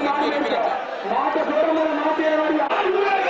மாட்ட சொல்லும்போது மாட்டிய